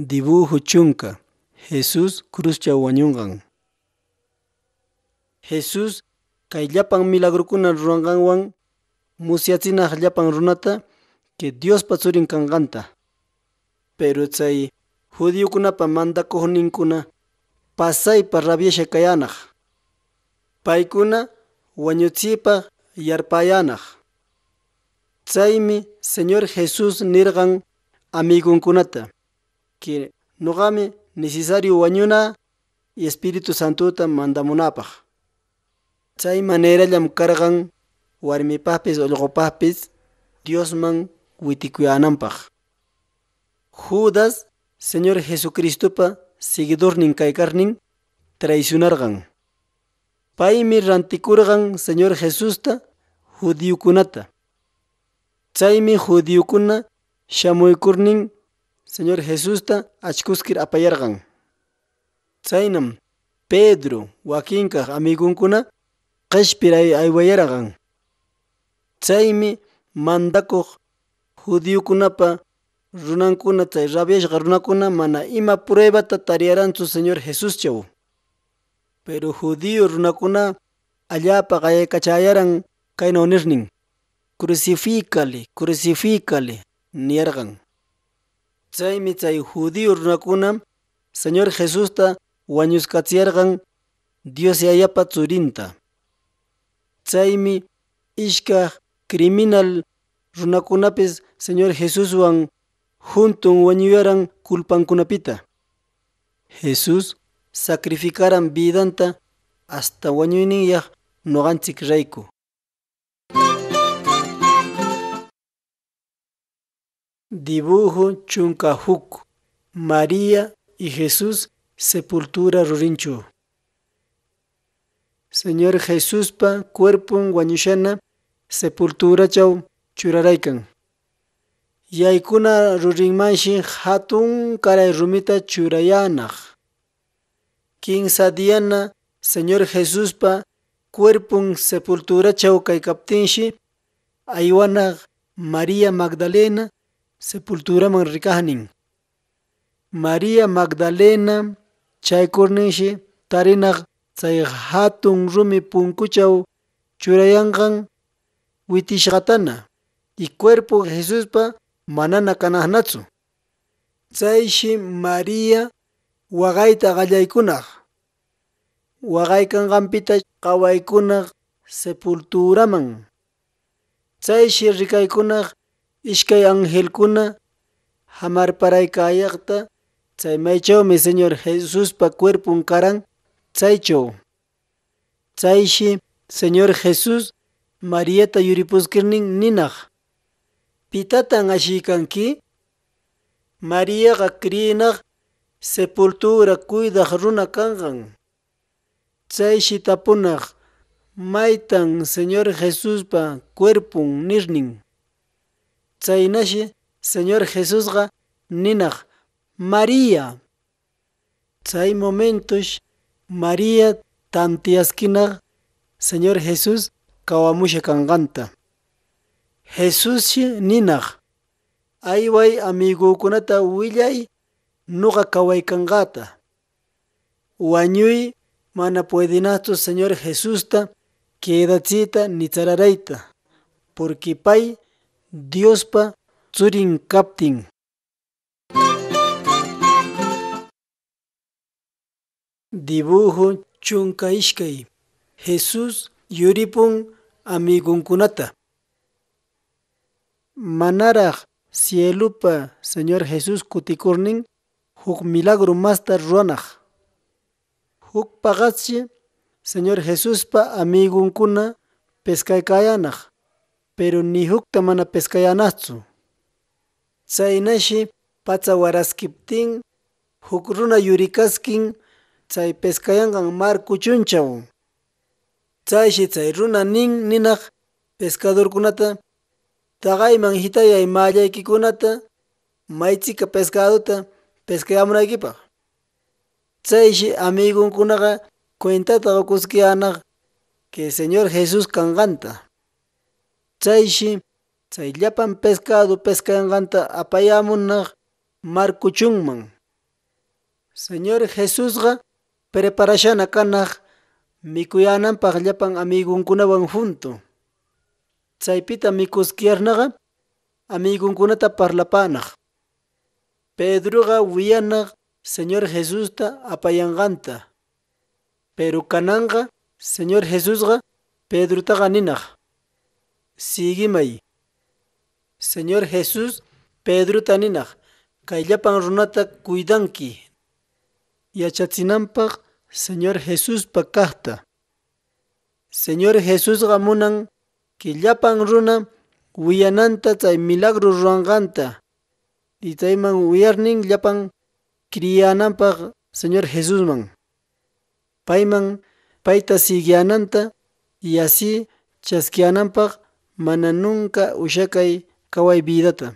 Dibujo chunka Jesus cruzchaw wañunqan. Jesus kay llapan milagrokuna ruranqanwan musyachinaq llapan runata que Diospa churin kanqanta. Pero chay judiokunapa mandakuqninkuna pasaypa rabiasha kayanaq. Paykuna wañuchiypaq yarpayanaq. Chaymi Señor Jesus nirqan amigunkunata que ñuqami necesario wañuna y Espíritu Santuta mandamunapaq. Chay manerallam karqan warmipaqpis ullqupaqpis Diosman witikuyananpaq. Judas Señor Jesucristopa seguidornin kaykarnin traicionarqan. Paymi rantikurqan Señor Jesusta judiokunata. Chaymi judiokuna shamuykurnin Señor Jesusta achkuskir apayarqan. Chaynam Pedro wakinkaq amigunkuna qishpir aywayarqan. Chaymi mandakuq judiokunapa runankuna chay rabiashqa runakuna mana ima pruebata tariyaranchu Señor Jesuschaw. Pero judío runakuna allapa qayaykachayarqan kaynaw nirnin crucifícale, crucifícale niyarqan. Chaymi chay judío runakuna Señor Jesusta wañuskachiyarqan Dios yayapa churinta. Chaymi ishkaq criminal runakunapis Señor Jesuswan juntun wañuyaran culpankunapita. Jesus sacrificaran vidanta hasta wañuyniyaq ñuqanchik rayku. Dibujo chunka María y Jesús sepultura rurinchu. Señor Jesuspa cuerpun wañushana sepulturachaw churaraykan. Yaykuna rurinmanshi hatun karay rumita churayanaq. Quinsa diana Señor Jesuspa cuerpun sepulturachaw kaykaptinshi aywanaq María Magdalena sepulturaman rikaqnin. María Magdalena chaykurninshi tarinaq chay hatun rumi punkuchaw churayanqan witishqatana y cuerpo Jesuspa manana kanaqnachu. Chayshi María waqayta qallaykunaq. Waqaykanqanpita qawaykunaq sepulturaman. Chayshi rikaykunaq ishkay angelkuna hamarparaykayaqta chay maychawmi Señor Jesuspa cuerpun karan chaychaw. Chayshi Señor Jesus Mariata yuripuskirnin ninaq. Pitatan ashiykanki? Mariaqa kriyinaq sepultura kuydaq runa kanqan. Chayshi tapunaq maytan Señor Jesuspa cuerpun nirnin. Chaynashi Señor Jesusqa ninaq María. Chay momentosh María tantiaskinaq Señor Jesus kawamusha kanqanta. Jesusshi ninaq ayway amigukunata willay nuqa kawaykanqata. Wañuy mana puedinachu Señor Jesusta quedachita ni chararayta porque pay Diospa churin kaptin. Dibujo chunka ishkay Jesus yuripun amigunkunata. Manaraq cielupa Señor Jesus kutikurnin huk milagro masta ruranaq. Huk paqachi Señor Jesuspa amigunkuna pescaykayanaq. Pero ni hukta mana pescayanaqchu. Chaynashi pacha waraskiptin huk runa yurikaskin chay pescayanqan mar kuchunchaw. Chayshi chay runa nin ninaq pescadorkunata taqayman hitayay mallaykikunata maychika pescaduta pescayamunaykipaq. Chayshi amigunkunaqa cuentata qukuskiyanaq que Señor Jesus kanqanta. Chayshi chay llapan pescado pescayanqanta apayamunaq mar kuchunman. Señor Jesusqa preparashana kanaq mikuyananpaq llapan amigunkunawan junto. Chaypita mikuskiyarnaqa amigunkunata parlapanaq. Pedroqa wiyanaq Señor Jesusta apayanqanta. Pero kananqa Señor Jesusqa Pedrotaqa ninaq. Señor Jesus Pedrota ninaq. Kay llapan runata kuydanki. Yachachinanpaq Señor Jesuspa kaqta. Señor Jesusqa munan ki llapan runa wiyananta chay milagro ruranqanta y chayman wiyarnin llapan kriyananpaq Señor Jesusman. Payman payta siguiananta y así chasquiananpaq mana nunca ushakay kaway vidata.